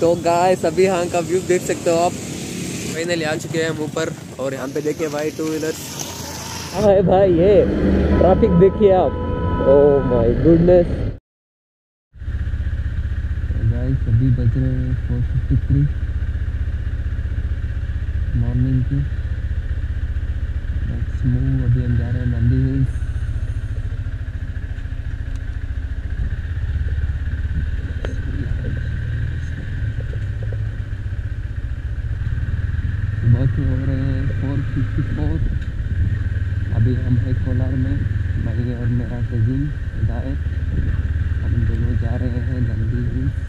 तो गाइस अभी यहाँ का व्यू देख सकते हो आप। फाइनली आ चुके हैं हम ऊपर, और यहाँ पे देखिए भाई टू व्हीलर हाँ भाई, ये ट्रैफ़िक देखिए आप। ओह माय गुडनेस गाइस अभी बज रहे हैं फोर फिफ्टी थ्री मॉर्निंग की अभी हम जा रहे हैं नंदी हिल्स सुबह हो रहे हैं फोर फिफ्टी फोर अभी हम हैं कोलार में मैं और मेरा कजिन हिदायत हम दोनों जा रहे हैं Nandi Hills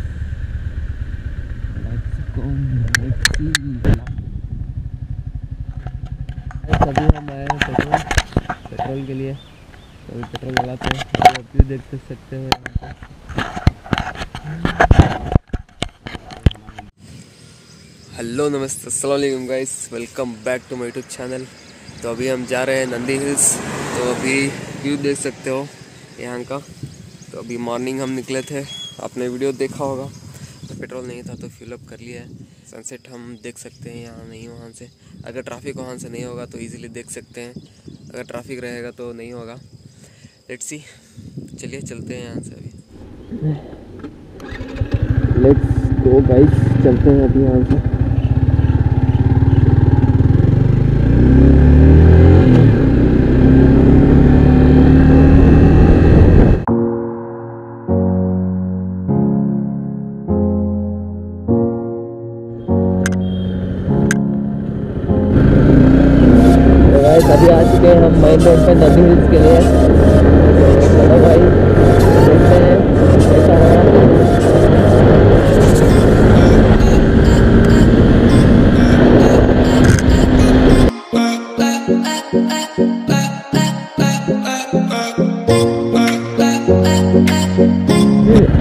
let's go let's see अभी हम आए हैं पेट्रोल पेट्रोल के लिए। तो अभी पेट्रोल लगाते हैं। तो आप भी देख सकते हो यहाँ पे। हेलो नमस्ते। अस्सलाम guys welcome back to my YouTube channel तो अभी हम जा रहे हैं नंदी हिल्स। तो अभी व्यू देख सकते हो यहाँ का। तो अभी मॉर्निंग हम निकले थे। आपने वीडियो देखा होगा। तो पेट्रोल नहीं था तो फिलअप कर लिया है। सनसेट हम देख सकते हैं यहाँ नहीं, वहाँ से। अगर ट्रैफ़िक वहाँ से नहीं होगा तो इजीली देख सकते हैं। अगर ट्रैफ़िक रहेगा तो नहीं होगा। लेट्स सी चलिए, चलते हैं यहाँ से अभी। लेट्स गो गाइस चलते हैं अभी यहाँ से। अभी आ चुके हैं हम माइन रोड पे नदी हिल्स के लिए। चलो भाई, देखते हैं कैसा रहा।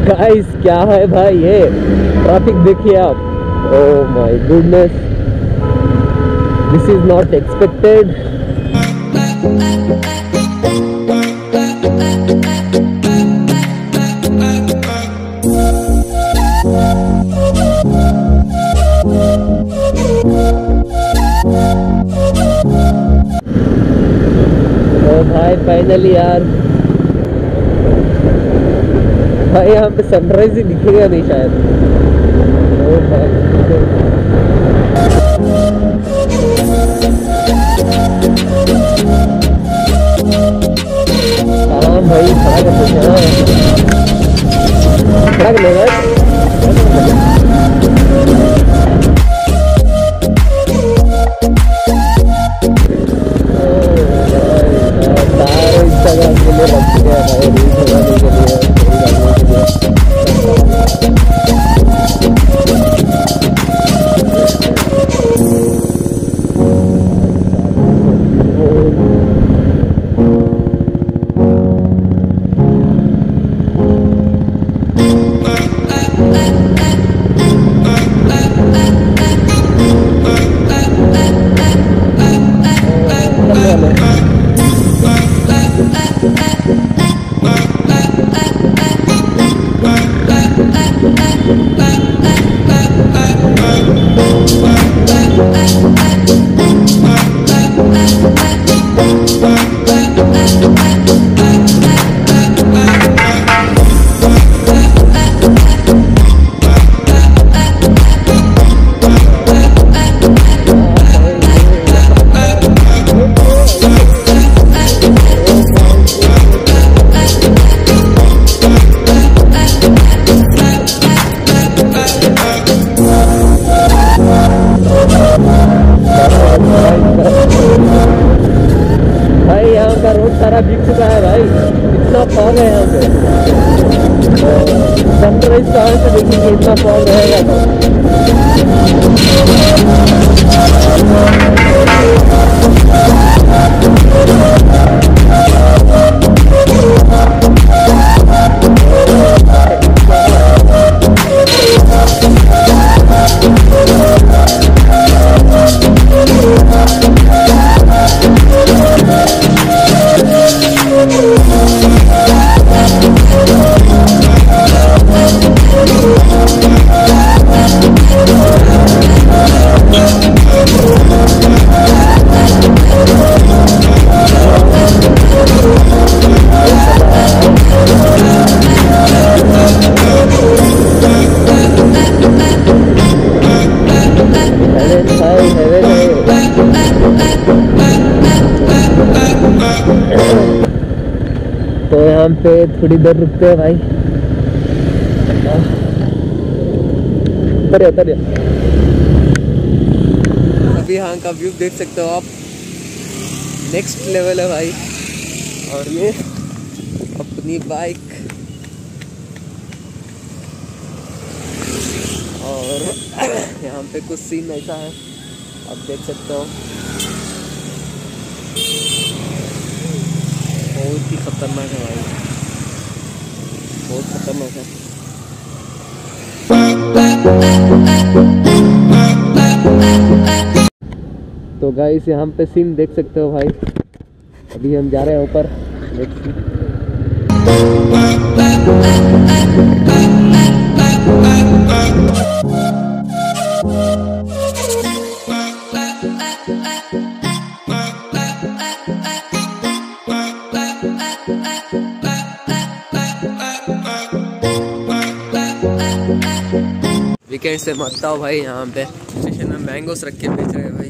गाइस क्या है भाई ये? ट्रैफ़िक देखिए आप। ओह my goodness this is not expected finally यार भाई यहाँ पे सनराइज ही दिखेगा नहीं शायद भाई खड़ा कर खड़ा कर रोड बिक चुका है भाई। इतना फॉग है यहाँ पे सनराइज कहाँ से देखेंगे इतना फॉग रहेगा तो थोड़ी देर रुकते हैं भाई। उतरिए उतरिए अभी यहाँ का व्यू देख सकते हो आप। नेक्स्ट लेवल है भाई। और ये अपनी बाइक और यहाँ पे कुछ सीन ऐसा है। आप देख सकते हो। बहुत ही खतरनाक है भाई। बहुत खतरनाक है तो गाइस यहाँ पे सीन देख सकते हो भाई। अभी हम जा रहे हैं ऊपर। वीकेंड से मत आओ भाई, यहाँ पे स्टेशन में मैंगोस रख के बेच रहे भाई।